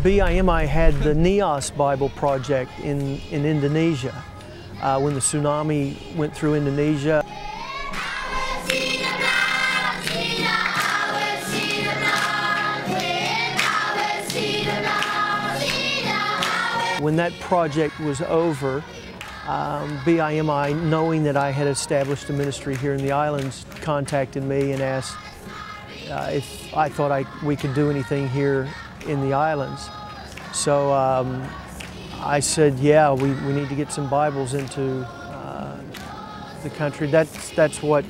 BIMI had the Nias Bible Project in, in Indonesia. Uh, when the tsunami went through Indonesia, when that project was over, um, BIMI, knowing that I had established a ministry here in the islands, contacted me and asked uh, if I thought I, we could do anything here in the islands. So um, I said, yeah, we, we need to get some Bibles into uh, the country. That's, that's what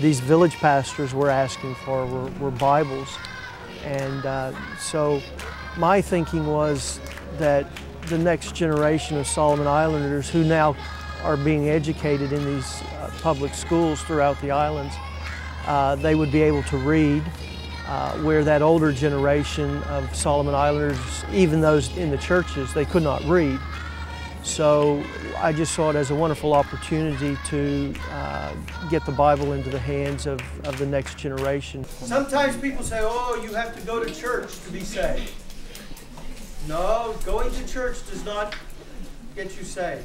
these village pastors were asking for, were, were Bibles. And uh, so my thinking was that the next generation of Solomon Islanders who now are being educated in these uh, public schools throughout the islands, uh, they would be able to read, uh, where that older generation of Solomon Islanders, even those in the churches, they could not read. So I just saw it as a wonderful opportunity to uh, get the Bible into the hands of, of the next generation. Sometimes people say, oh, you have to go to church to be saved. No, going to church does not get you saved.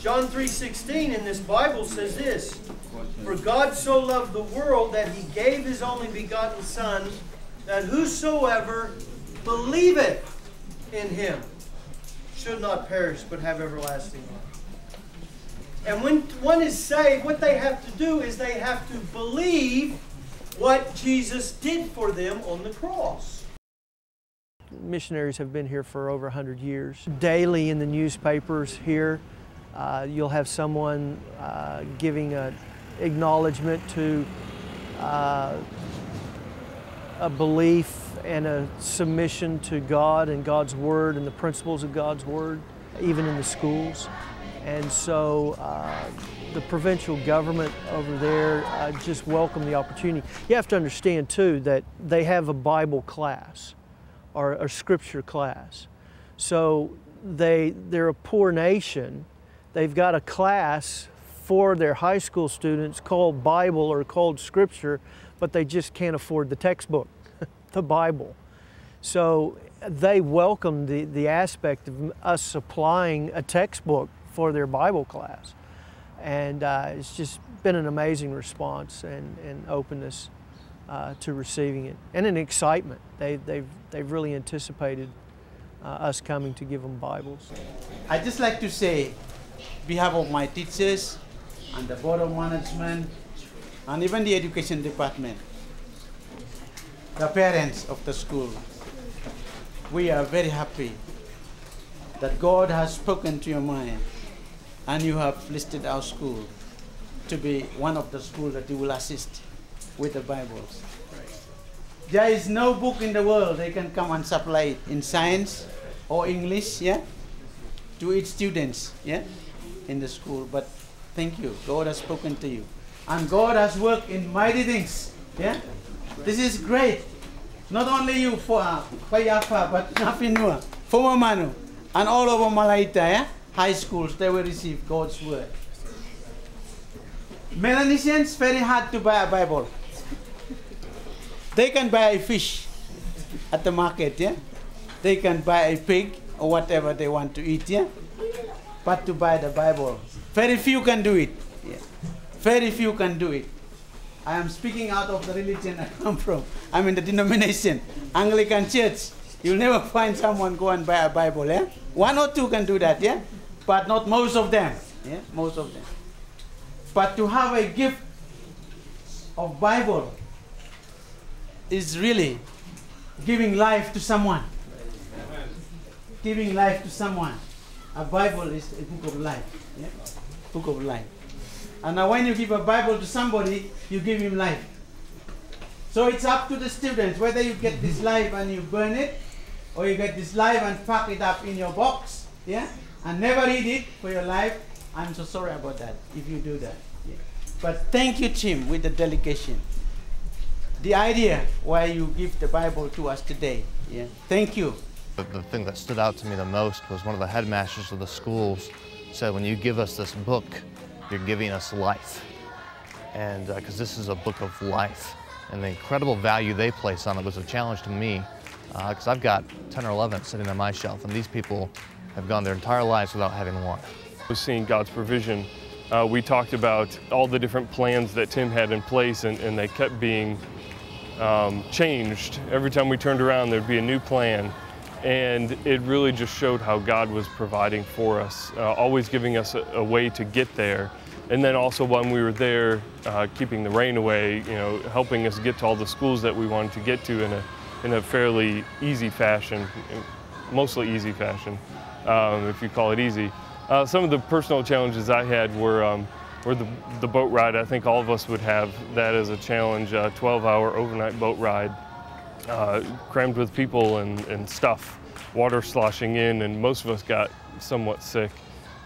John 3:16 in this Bible says this, For God so loved the world that he gave his only begotten son that whosoever believeth in him should not perish but have everlasting life. And when one is saved, what they have to do is they have to believe what Jesus did for them on the cross missionaries have been here for over 100 years. Daily in the newspapers here, uh, you'll have someone uh, giving an acknowledgement to uh, a belief and a submission to God and God's Word and the principles of God's Word, even in the schools. And so uh, the provincial government over there uh, just welcome the opportunity. You have to understand too that they have a Bible class or a scripture class. So they, they're a poor nation. They've got a class for their high school students called Bible or called Scripture, but they just can't afford the textbook, the Bible. So they welcome the, the aspect of us supplying a textbook for their Bible class. And uh, it's just been an amazing response and, and openness uh, to receiving it and an excitement. They, they've, they've really anticipated uh, us coming to give them Bibles. I'd just like to say, behalf of my teachers and the board of management and even the education department, the parents of the school, we are very happy that God has spoken to your mind and you have listed our school to be one of the schools that you will assist with the Bibles. There is no book in the world they can come and supply it in science or English, yeah, to its students, yeah, in the school. But thank you, God has spoken to you, and God has worked in mighty things, yeah. This is great. Not only you for uh, Payafa, but Napinua, for Manu, and all over Malaita, yeah, high schools, they will receive God's word. Melanesians very hard to buy a Bible. They can buy a fish at the market, yeah? They can buy a pig or whatever they want to eat, yeah? But to buy the Bible, very few can do it. Yeah. Very few can do it. I am speaking out of the religion I come from. I'm in the denomination, Anglican Church. You'll never find someone go and buy a Bible, yeah? One or two can do that, yeah? But not most of them, yeah? Most of them. But to have a gift of Bible is really giving life to someone. Amen. Giving life to someone. A Bible is a book of life. Yeah? Book of life. And now when you give a Bible to somebody, you give him life. So it's up to the students whether you get this mm-hmm. life and you burn it, or you get this life and pack it up in your box, yeah, and never read it for your life. I'm so sorry about that if you do that. Yeah. But thank you, Tim, with the delegation the idea why you give the Bible to us today. Yeah. Thank you. The, thing that stood out to me the most was one of the headmasters of the schools said, when you give us this book, you're giving us life. And because uh, this is a book of life. And the incredible value they place on it was a challenge to me because I've got 10 or 11 sitting on my shelf, and these people have gone their entire lives without having one. Was seeing God's provision. Uh, we talked about all the different plans that Tim had in place, and, and they kept being um, changed. Every time we turned around, there'd be a new plan. And it really just showed how God was providing for us, uh, always giving us a, a, way to get there. And then also when we were there, uh, keeping the rain away, you know, helping us get to all the schools that we wanted to get to in a, in a fairly easy fashion, mostly easy fashion, um, if you call it easy. Uh, some of the personal challenges I had were um, or the, the boat ride. I think all of us would have that as a challenge, a 12 hour overnight boat ride, uh, crammed with people and, and stuff, water sloshing in, and most of us got somewhat sick.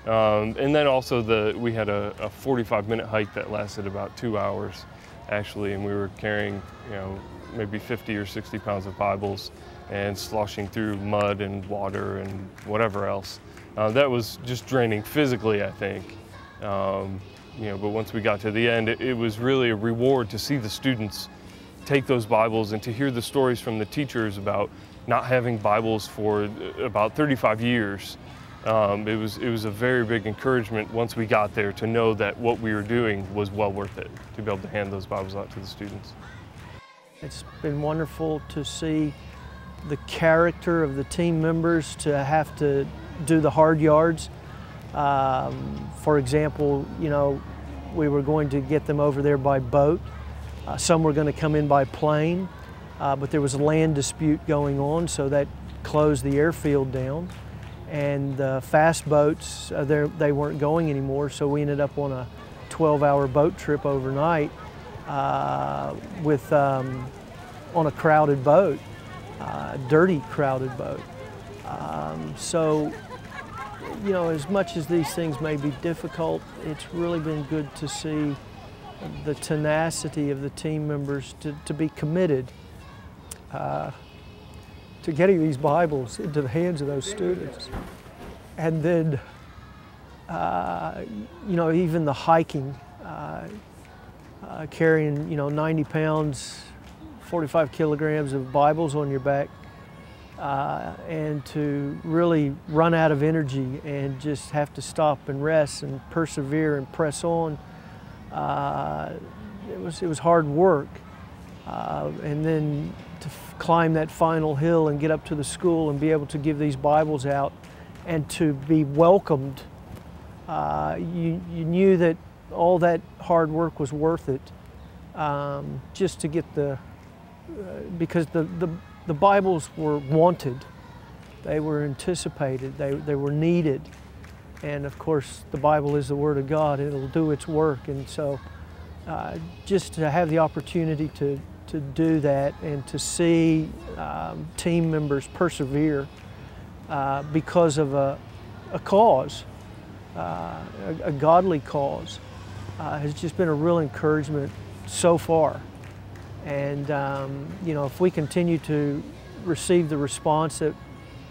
Um, and then also the, we had a, a 45 minute hike that lasted about two hours actually, and we were carrying, you know, maybe 50 or 60 pounds of Bibles and sloshing through mud and water and whatever else. Uh, that was just draining physically, I think. Um, you know, but once we got to the end, it, it, was really a reward to see the students take those Bibles and to hear the stories from the teachers about not having Bibles for about 35 years. Um, it was it was a very big encouragement once we got there to know that what we were doing was well worth it to be able to hand those Bibles out to the students. It's been wonderful to see the character of the team members to have to do the hard yards um, for example, you know, we were going to get them over there by boat. Uh, some were going to come in by plane, uh, but there was a land dispute going on, so that closed the airfield down. And the fast boats, uh, they weren't going anymore, so we ended up on a 12-hour boat trip overnight uh, with um, on a crowded boat, uh, dirty crowded boat. Um, so you know, as much as these things may be difficult, it's really been good to see the tenacity of the team members to, to be committed uh, to getting these Bibles into the hands of those students. And then, uh, you know, even the hiking, uh, uh carrying, you know, 90 pounds, 45 kilograms of Bibles on your back uh, and to really run out of energy and just have to stop and rest and persevere and press on. Uh, it was it was hard work, uh, and then to climb that final hill and get up to the school and be able to give these Bibles out, and to be welcomed. Uh, you you knew that all that hard work was worth it, um, just to get the uh, because the the the Bibles were wanted, they were anticipated, they, they were needed. And of course, the Bible is the Word of God, it'll do its work. And so, uh, just to have the opportunity to, to do that and to see um, team members persevere uh, because of a, a cause, uh, a, a, godly cause, uh, has just been a real encouragement so far. And um, you know, if we continue to receive the response that,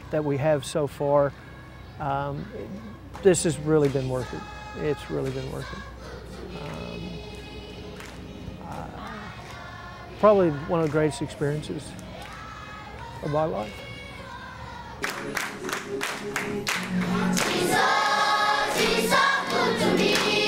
that we have so far, um, this has really been worth it. It's really been worth it. Um, uh, probably one of the greatest experiences of my life. Jesus, Jesus.